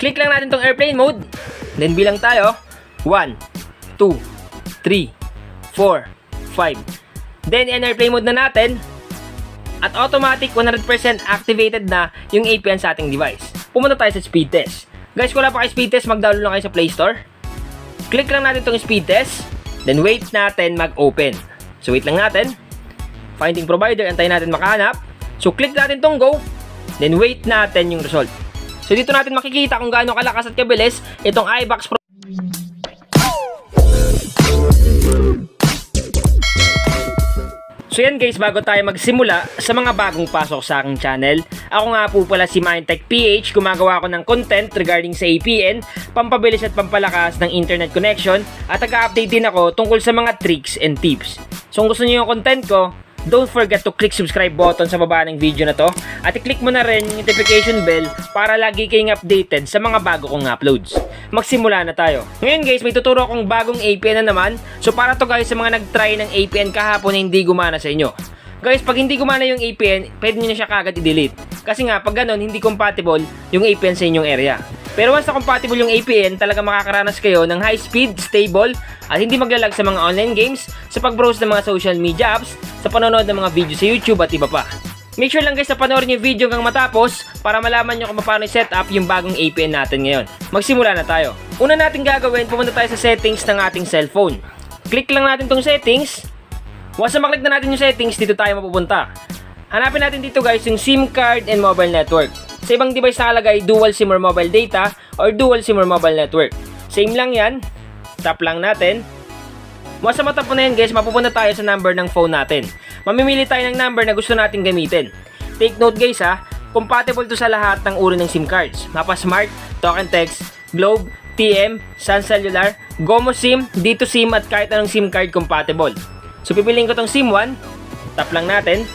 Click lang natin tong airplane mode. Then bilang tayo. 1, 2, 3, 4, 5. Then in airplane mode na natin. At automatic 100% activated na yung APN sa ating device. Pumunta tayo sa speed test. Guys, wala pa kayo speed test, mag-download lang kayo sa Play Store. Click lang natin tong speed test. Then wait natin mag-open. So wait lang natin. Finding provider, antayin natin makahanap. So click natin tong go. Then wait natin yung result. So dito natin makikita kung gaano kalakas at kabilis itong iBox Pro. So yan guys, bago tayo magsimula sa mga bagong pasok sa aking channel, ako nga po pala si Mindtech PH, gumagawa ako ng content regarding sa APN, pampabilis at pampalakas ng internet connection, at nag-update din ako tungkol sa mga tricks and tips. So kung gusto niyo yung content ko, Don't forget to click subscribe button sa baba ng video na to at i-click mo na rin yung notification bell para lagi kayong updated sa mga bago kong uploads. Magsimula na tayo. Ngayon guys, may tuturo akong bagong APN na naman. So para to guys sa mga nag-try ng APN kahapon na hindi gumana sa inyo. Guys, pag hindi gumana yung APN, pwede nyo na siya kagad i-delete. Kasi nga, pag ganun, hindi compatible yung APN sa inyong area. Pero once na compatible yung APN, talaga makakaranas kayo ng high speed, stable, at hindi maglalag sa mga online games, sa pag-browse ng mga social media apps, sa panonood ng mga video sa YouTube at iba pa. Make sure lang guys na panoorin yung video hanggang matapos para malaman nyo kung paano set up yung bagong APN natin ngayon. Magsimula na tayo. Una natin gagawin, pumunta tayo sa settings ng ating cellphone. Click lang natin tong settings, Once na maklik na natin yung settings, dito tayo mapupunta. Hanapin natin dito guys yung SIM card and mobile network. Sa ibang device nakalagay dual SIM or mobile data or dual SIM or mobile network. Same lang yan. Tap lang natin. Once na matap na yan guys, mapupunta tayo sa number ng phone natin. Mamimili tayo ng number na gusto natin gamitin. Take note guys ha, compatible to sa lahat ng uri ng SIM cards. Mapa Smart, Token Text, Globe, TM, Sun Cellular, Gomo SIM, Dito SIM at kahit anong SIM card compatible. So pipiliin ko tong SIM 1, tap lang natin.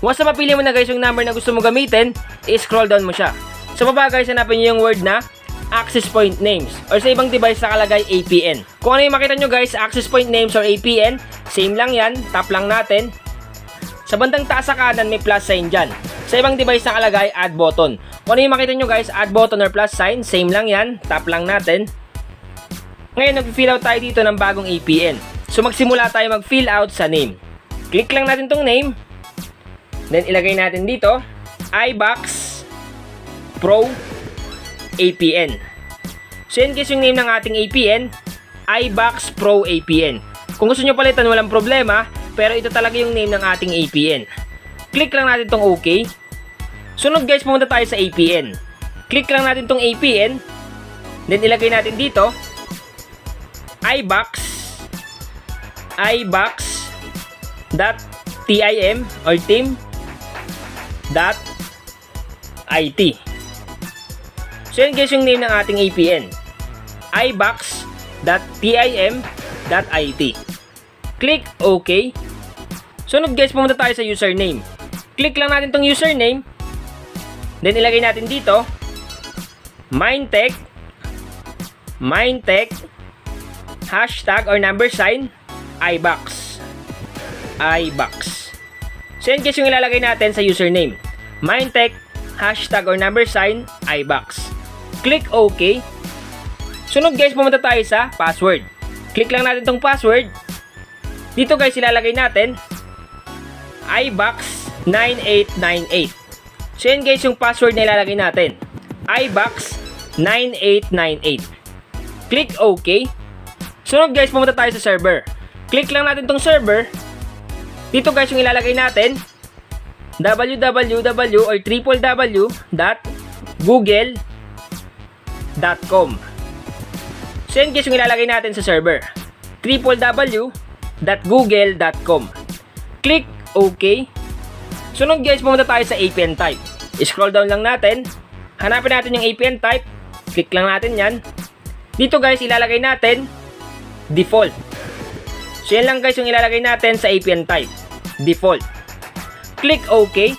Once na mapili mo na guys yung number na gusto mo gamitin, i-scroll down mo siya. Sa baba guys, hanapin nyo yung word na access point names or sa ibang device nakalagay APN. Kung ano yung makita nyo guys, access point names or APN, same lang yan, tap lang natin. Sa bandang taas sa kanan may plus sign dyan. Sa ibang device nakalagay add button. Kung ano yung makita nyo guys, add button or plus sign, same lang yan, tap lang natin. Ngayon, nag-fill out tayo dito ng bagong APN. So magsimula tayo mag-fill out sa name. Click lang natin tong name. Then ilagay natin dito, iBox Pro APN. So yan guys yung name ng ating APN, iBox Pro APN. Kung gusto nyo palitan, walang problema, pero ito talaga yung name ng ating APN. Click lang natin tong OK. Sunod guys, pumunta tayo sa APN. Click lang natin tong APN. Then ilagay natin dito, iBox ibox.tim or team.it. So yan guys yung name ng ating APN. ibox.tim.it. Click OK. Sunod guys, pumunta tayo sa username. Click lang natin tong username. Then ilagay natin dito Mindtech Mindtech hashtag or number sign iBox. iBox. So yan guys yung ilalagay natin sa username. Mindtech, hashtag or number sign, iBox. Click OK. Sunod guys, pumunta tayo sa password. Click lang natin tong password. Dito guys, ilalagay natin iBox9898. So yan guys yung password na ilalagay natin. iBox9898. Click OK. Sunod guys, pumunta tayo sa server. Click lang natin tong server. Dito guys yung ilalagay natin www or www.google.com So yan guys yung ilalagay natin sa server. www.google.com Click OK. Sunod guys pumunta tayo sa APN type. Scroll down lang natin. Hanapin natin yung APN type. Click lang natin yan. Dito guys ilalagay natin Default. So yan lang guys yung ilalagay natin sa APN type. Default. Click OK.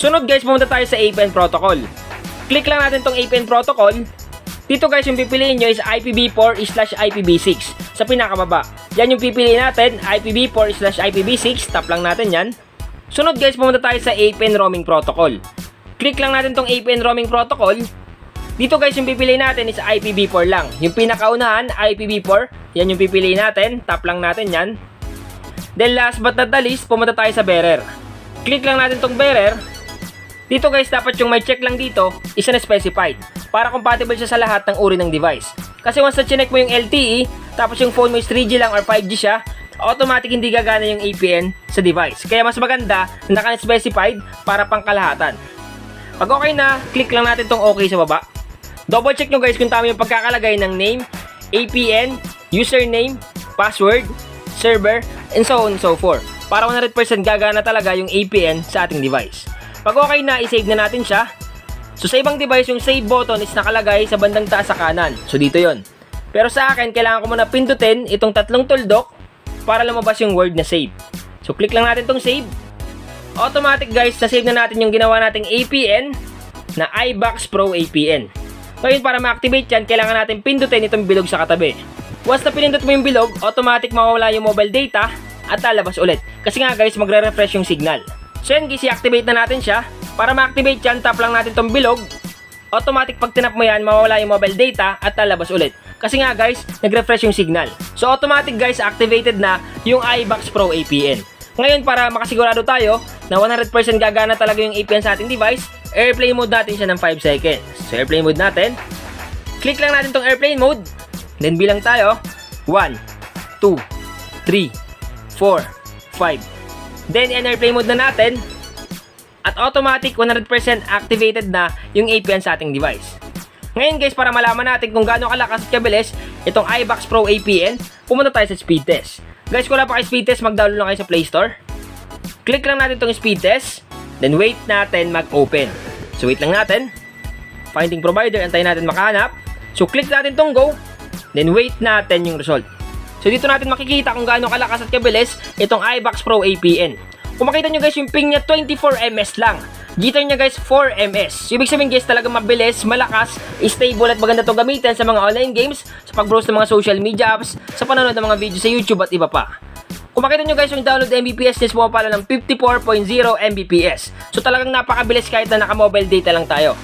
Sunod guys, pumunta tayo sa APN protocol. Click lang natin tong APN protocol. Dito guys, yung pipiliin nyo is IPv4 slash IPv6 sa pinakababa. Yan yung pipiliin natin, IPv4 slash IPv6. Tap lang natin yan. Sunod guys, pumunta tayo sa APN roaming protocol. Click lang natin tong APN roaming protocol. Dito guys, yung pipili natin is IPv4 lang. Yung pinakaunahan, IPv4. Yan yung pipili natin. Tap lang natin yan. Then last but not the least, pumunta tayo sa bearer. Click lang natin tong bearer. Dito guys, dapat yung may check lang dito, isa na specified. Para compatible siya sa lahat ng uri ng device. Kasi once na chinek mo yung LTE, tapos yung phone mo is 3G lang or 5G siya, automatic hindi gagana yung APN sa device. Kaya mas maganda na naka-specified para pangkalahatan. Pag okay na, click lang natin tong okay sa baba. Double check nyo guys kung tama yung pagkakalagay ng name, APN, username, password, server, and so on and so forth. Para 100% gagana talaga yung APN sa ating device. Pag okay na, isave na natin siya. So sa ibang device, yung save button is nakalagay sa bandang taas sa kanan. So dito yon. Pero sa akin, kailangan ko muna pindutin itong tatlong tuldok para lumabas yung word na save. So click lang natin tong save. Automatic guys, na-save na natin yung ginawa nating APN na iBox Pro APN. Ngayon para ma-activate yan, kailangan natin pindutin itong bilog sa katabi. Once na pinindot mo yung bilog, automatic mawawala yung mobile data at lalabas ulit. Kasi nga guys, magre-refresh yung signal. So yan guys, i-activate na natin siya. Para ma-activate yan, tap lang natin tong bilog. Automatic pag tinap mo yan, mawawala yung mobile data at lalabas ulit. Kasi nga guys, nag-refresh yung signal. So automatic guys, activated na yung iBox Pro APN. Ngayon para makasigurado tayo na 100% gagana talaga yung APN sa ating device, airplane mode natin siya ng 5 seconds. So airplane mode natin. Click lang natin tong airplane mode. Then bilang tayo. 1, 2, 3, 4, 5. Then in airplane mode na natin. At automatic 100% activated na yung APN sa ating device. Ngayon guys, para malaman natin kung gaano kalakas at kabilis itong iBox Pro APN, pumunta tayo sa speed test. Guys, kung wala pa kayo speed test, mag-download lang kayo sa Play Store. Click lang natin itong speed test. Then wait natin mag-open. So wait lang natin. Finding provider, antayin natin makahanap. So click natin tong go. Then wait natin yung result. So dito natin makikita kung gaano kalakas at kabilis itong iBox Pro APN. Kung makita nyo guys, yung ping niya 24 ms lang. Jitter niya guys 4 ms. So, ibig sabihin guys talaga mabilis, malakas, stable at maganda to gamitin sa mga online games, sa pag-browse ng mga social media apps, sa panonood ng mga video sa YouTube at iba pa. Kung makita nyo guys yung download Mbps niya pumapala ng 54.0 Mbps. So talagang napakabilis kahit na naka-mobile data lang tayo.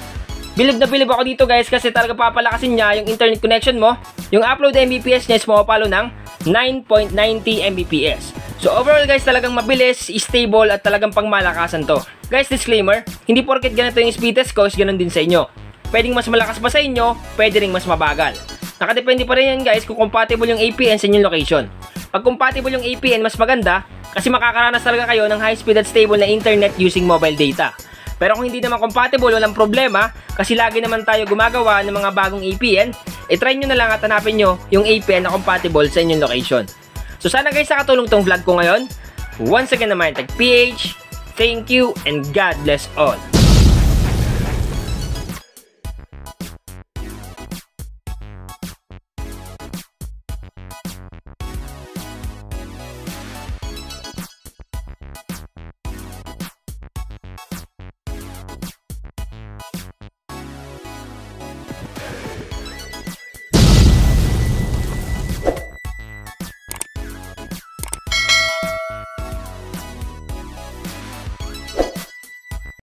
Bilib na bilib ako dito guys kasi talaga papalakasin niya yung internet connection mo. Yung upload Mbps niya is pumapalo ng 9.90 Mbps. So overall guys talagang mabilis, stable at talagang pangmalakasan to. Guys disclaimer, hindi porket ganito yung speed test ko is ganun din sa inyo. Pwedeng mas malakas pa sa inyo, pwede mas mabagal. Nakadepende pa rin yan guys kung compatible yung APN sa inyong location. Pag compatible yung APN mas maganda kasi makakaranas talaga kayo ng high speed at stable na internet using mobile data. Pero kung hindi naman compatible, walang problema kasi lagi naman tayo gumagawa ng mga bagong APN, i-try nyo na lang at hanapin nyo yung APN na compatible sa inyong location. So sana guys nakatulong tong vlog ko ngayon. Once again naman, tag PH, Thank you and God bless all.